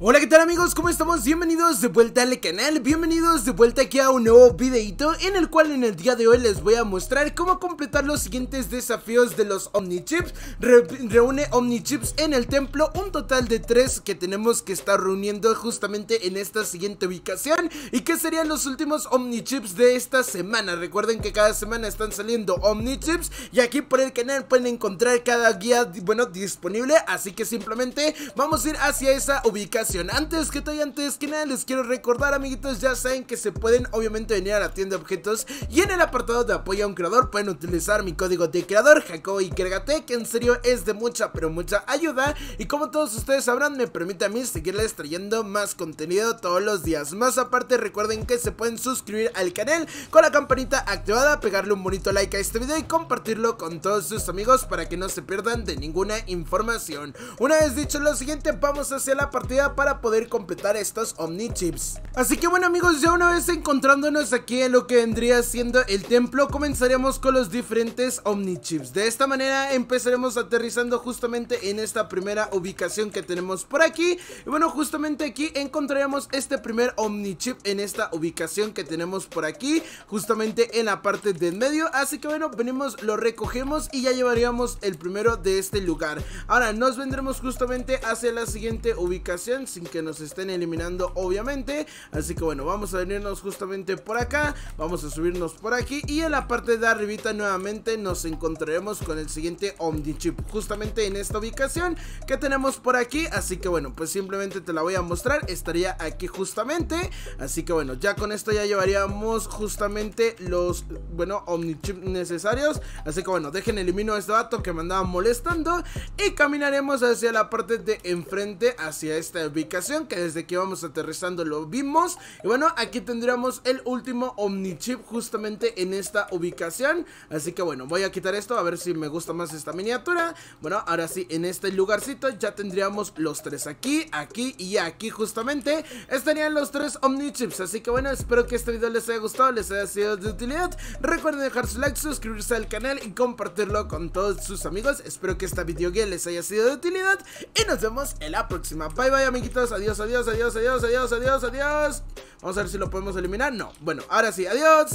Hola qué tal amigos, ¿cómo estamos? Bienvenidos de vuelta al canal, bienvenidos de vuelta aquí a un nuevo videito En el cual en el día de hoy les voy a mostrar cómo completar los siguientes desafíos de los Omnichips. Re Reúne Omnichips en el templo, un total de tres que tenemos que estar reuniendo justamente en esta siguiente ubicación. Y que serían los últimos Omnichips de esta semana Recuerden que cada semana están saliendo Omnichips Y aquí por el canal pueden encontrar cada guía, bueno, disponible. Así que simplemente vamos a ir hacia esa ubicación antes que todo antes que nada les quiero recordar amiguitos ya saben que se pueden obviamente venir a la tienda de objetos Y en el apartado de apoyo a un creador pueden utilizar mi código de creador Jacobo y Kergate que en serio es de mucha pero mucha ayuda. Y como todos ustedes sabrán me permite a mí seguirles trayendo más contenido todos los días. Más aparte recuerden que se pueden suscribir al canal con la campanita activada Pegarle un bonito like a este video y compartirlo con todos sus amigos para que no se pierdan de ninguna información. Una vez dicho lo siguiente vamos hacia la partida para poder completar estos Omnichips. Así que bueno amigos, ya una vez encontrándonos aquí en lo que vendría siendo el templo, comenzaremos con los diferentes Omnichips. De esta manera empezaremos aterrizando justamente en esta primera ubicación que tenemos por aquí. Y bueno, justamente aquí encontraremos este primer Omnichip en esta ubicación que tenemos por aquí, justamente en la parte del medio. Así que bueno, venimos, lo recogemos y ya llevaríamos el primero de este lugar. Ahora nos vendremos justamente hacia la siguiente ubicación sin que nos estén eliminando obviamente. Así que bueno, vamos a venirnos justamente por acá Vamos a subirnos por aquí Y en la parte de arribita nuevamente nos encontraremos con el siguiente Omnichip Justamente en esta ubicación que tenemos por aquí. Así que bueno, pues simplemente te la voy a mostrar Estaría aquí justamente. Así que bueno, ya con esto ya llevaríamos justamente los, bueno, Omnichip necesarios. Así que bueno, dejen elimino a este vato que me andaba molestando Y caminaremos hacia la parte de enfrente Hacia esta ubicación que desde que íbamos aterrizando lo vimos. Y bueno, aquí tendríamos el último Omnichip justamente en esta ubicación. Así que bueno, voy a quitar esto a ver si me gusta más esta miniatura. Bueno, ahora sí, en este lugarcito ya tendríamos los tres aquí, aquí y aquí justamente. Estarían los tres Omnichips, así que bueno, espero que este video les haya gustado, les haya sido de utilidad. Recuerden dejar su like, suscribirse al canal y compartirlo con todos sus amigos. Espero que esta videoguía les haya sido de utilidad y nos vemos en la próxima. Bye bye adiós, adiós, adiós, adiós, adiós, adiós, adiós. Vamos a ver si lo podemos eliminar. No. Bueno, ahora sí, adiós.